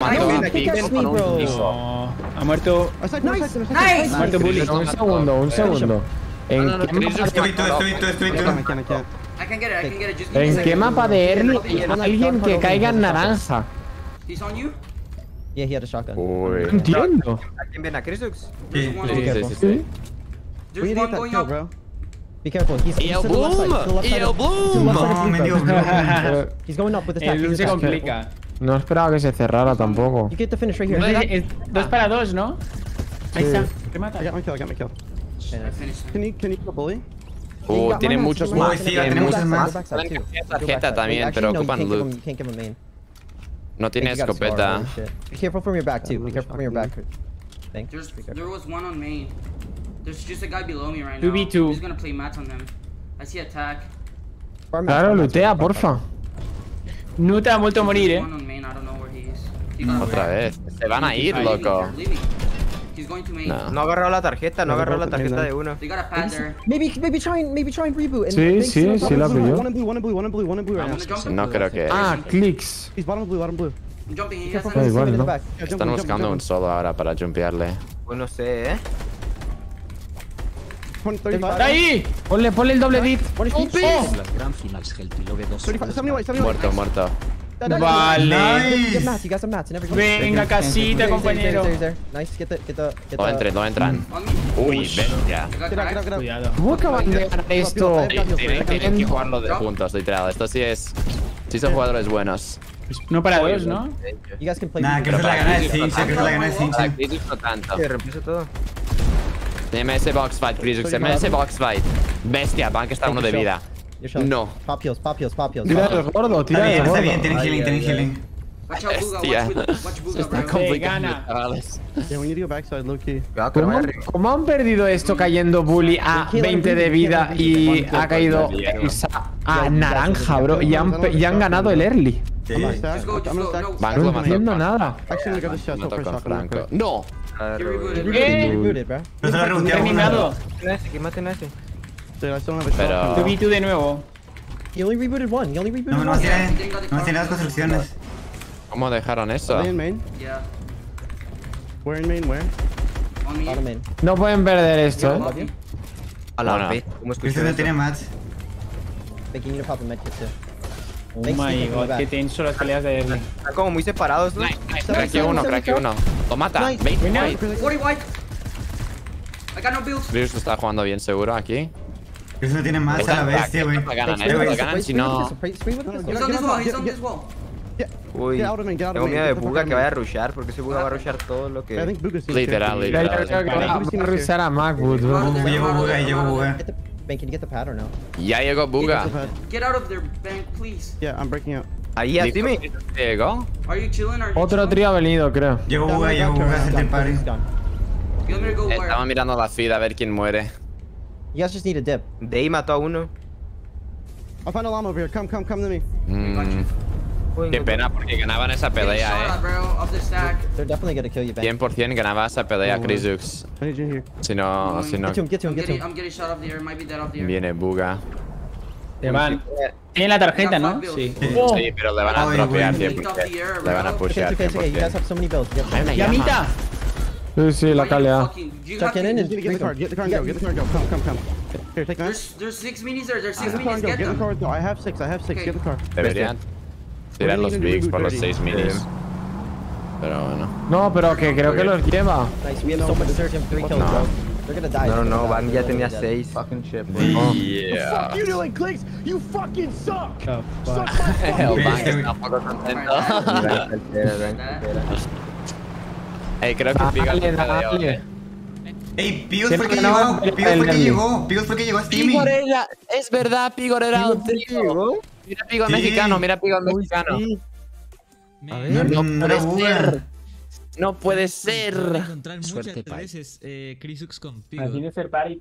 mató a con un piso. Ha muerto. Nice. Ha muerto Bully. Un segundo, un segundo. ¿En No, no, no, qué mapa ¿En qué mapa de early hay alguien que caiga en naranja? He's on you? Yeah, he had a shotgun. No entiendo. ¿A quién ven? ¿A Crisux? Sí, sí, sí. There's one going up. bro. Be careful. He's, he's to the left side. To the left to the left He's going up with the stack. Se complica. No esperaba que se cerrara tampoco. You get the finish right here. Entonces, es dos para dos, ¿no? Ahí está. Remata. I got my kill. I got my kill. I finished him. Can you can you kill bully? Uh, Yeah, tiene muchos más. Tiene muchos tarjeta también, pero no, you ocupan loot. You. No tiene You escopeta. holy shit. Be careful from your back too. Be careful from your back. Thanks. There's, Be careful. there was one on main. There's just a guy below me right 2v2. now. He's gonna play mats on them. I see attack. Farm mats, Claro, mats. porfa. Nuta ha vuelto a morir, eh. Otra vez. Se van a ir, loco. No. No ha agarrado la tarjeta, no ha agarrado la tarjeta de uno. Maybe maybe try and maybe try and reboot. And Sí, sí, sí la pilló. No creo que. Ah, clicks. Están buscando un solo ahora para jumpearle. Pues no sé, ¿eh? 20, 35. ¡Está ahí! Ponle, ponle el doble dit. ¡Un each. pis! Las Grand Finals Healthy Love 2 35, 70 white, 70 white. Muerto, muerto. Vale. You got some mats. Venga, casita, There, compañero. there, there, there. Nice, get the, get the, get No the. entren, no entran. Uy, bestia. Cuidado. ¿Cómo acaban de ganar esto? Tienen que, que jugarlo de juntos, literal. Esto sí es. Sí son jugadores buenos. No para dos, ¿no? You guys can play. Nah, reboot. que se la gana de Cincha, que se la. Crisis no tanto. Que todo. MS Box Fight, Crisis. MS Box Fight. Bestia, van que está uno de vida. No. Pop heals, pop heals, pop heals. Tira pop el heals. gordo, Está tira bien, está bien, tienen healing, tienen healing. Watch out. Watch, Está bro. complicado, gana. chavales. Yeah, we need to go backside, low key. Cuidado que no ¿Cómo, han perdido esto cayendo Bully a 20 de vida y ha caído a naranja, bro? Y han, pe- y han ganado el early. Sí. No. No entiendo nada. Franco. quick. No. Ah, He Ru- rebooted. Rebooted, ¿Qué? rebooted, bro. Pero Dude, I still don't have a Pero- shotgun. 2v2 de nuevo. He only rebooted one. He only rebooted No, no one. tiene, no tiene las construcciones. ¿Cómo dejaron eso? They in main? Yeah. Where in main? Where? On main. No pueden perder esto, eh. A la Bueno. ¿Cómo escucho no tiene mats. Think you need to pop a medkit too. Oh Thanks, my god, qué tenso las peleas de early. Están como muy separados, ¿no? Cracky uno, cracky uno. Lo mata. Nice. 20 Buena. white. 40 white. I got no builds. Crisis está jugando bien seguro aquí. No tiene mats a la bestia, güey. Eh, on this wall. He's on this wall. Uy, tengo miedo de Buga que vaya a main. rushear, porque ese Buga va a rushear todo lo I que... think Buga's Literal, literal. creo que va a bro. Llevo buga, llevo buga. Bank. Can you get the pad or no? Ya llegó Buga. Get out of there, bank, please. Yeah, I'm breaking out. Ahí, a Timmy. Llegó. Are you chilling? Are you Otro trío ha venido, creo. Llevo Yeah, buga, to buga, to go where? Estaba mirando la feed a ver quién muere. You guys just need a dip. Day mató a uno. I'll find a llama over here. Come, come, come to me. Mm, qué pena porque ganaban esa pelea, eh. bro, of the stack. They're definitely gonna kill you, bank. 100% ganaba esa pelea need you here. Si no, si no Get to him. Get to him. I'm Get to getting, him. I'm getting shot off the air. Might be dead off the air. viene Buga. Se van. Tienen la tarjeta, ¿no? Sí. Oh, Sí, pero le van a tropear güey. 100%. Le van a pushear it's okay, it's okay. You guys 100%. have so many builds. Get Hay una ¡Llamita! Sí, sí, la Why you calidad. fucking- you Check have in to- and get the card. Get the card and go. Get the card and go. Come, come, come. Here, take that. There's there's six minis there. There's six Get the minis. and. Get Get the them. card. No, I have six. I have six. Okay. Get the card. Deberían tirar los bigs por los 6 minis. Pero bueno. No, pero que creo que los lleva. Nice. We have so much surge and three kills, No. bro. They're gonna die. No, no, no, Van ya They're tenía gonna die. 6. Fucking shit, Yeah. Oh. You doing clicks? You fucking suck. Oh, fuck. Suck my fucking El Bank Este, está un poco contento. Eh, creo que Piga Dale, el dale. Ey, Pigos fue que llegó. Pigos fue que llegó. Pigos fue que llegó a Steamy. Pigor era, es verdad, Pigor era un trío. Mira Pigor Sí. mexicano, mira Pigor mexicano. No, No no era puede ser. No puede ser. encontrar Suerte, muchas veces eh, Crisux con Así Pigo. de ser par y.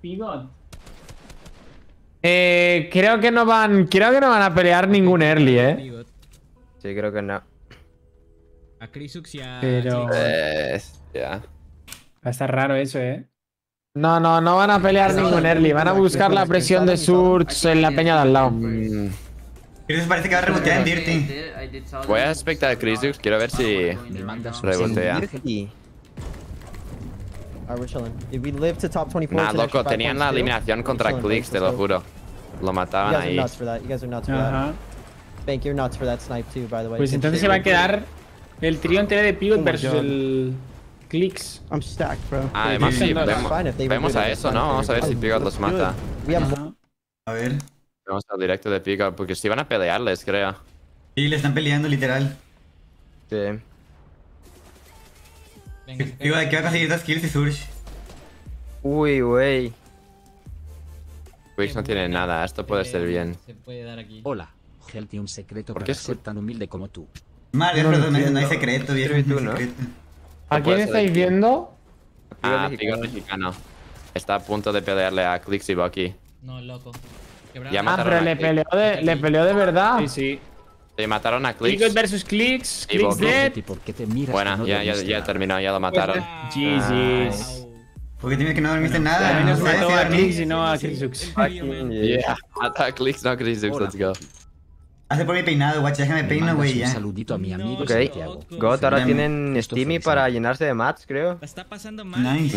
Eh, creo que no van, creo que no van a pelear ningún early, eh. Pigot. Sí, creo que no. A Crisux y a. Pero-. Eh, ya. Va a estar raro eso, ¿eh? No, no, no van a pelear ningún early. Van a buscar la presión de Surge en la peña de al lado. Mm, Crisux parece que va a rebotear en Dirty. Voy a expectar a Crisux, quiero ver si rebotea. Dirty. Alright, we're chilling. If we live to top 24, Nah, loco, tenían la eliminación contra Clicks, te lo juro. Lo You mataban ahí. Pues entonces se va a quedar el trío entero de Pivot Oh versus el Clicks. I'm stacked, bro. Ah, además sí, vemos, vemos a eso, ¿no? Vamos a ver si Pigot los mata. A ver. Vamos al directo de Pigot, porque si van a pelearles, creo. Sí, le están peleando literal. Sí. Digo, de aquí va a conseguir dos kills y Surge. Uy, güey. Quicks no tiene nada, esto puede ser bien. Se puede dar aquí. Hola, Gelti, un secreto ¿Por para qué es- ser tan humilde como tú. Madre, No no, hay- no secreto, viejo. No tú, hay ¿no? secreto. ¿A quién estáis viendo? Ah. Pigot mexicano. Está a punto de pelearle a Clicks y Bucky. No, loco. Ya Ah, mataron pero le peleó de, le peleó de verdad. Sí, sí. Le mataron a Pivot Clicks. versus Clicks Boggy. dead. ¿por qué te miras Buena, que no ya, ya, ya nada? terminó, ya lo mataron. GG's. Porque tienes que no dormiste nada. También nos no sabes mató a. Clicks y no a Crisux. Yeah, mata a Clicks, no a Crisux, let's go. Hace por mi peinado, guacha, déjame Me peino, güey, un ya. saludito a mi amigo Ok. Santiago. God, ahora tienen Steamy para llenarse de mats, creo. Está pasando mal. Nice.